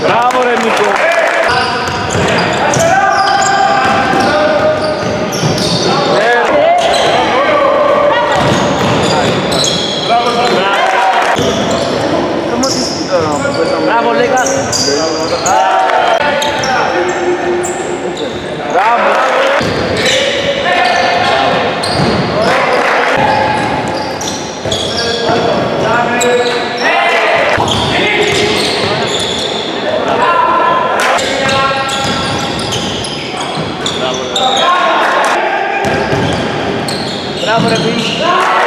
Bravo Remico! Bravo Lega! Bravo, Davi.